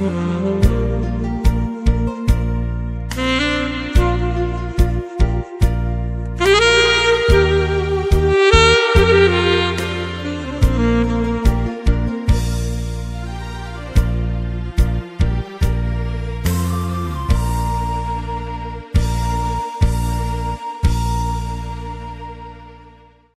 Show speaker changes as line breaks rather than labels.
Mm-hmm.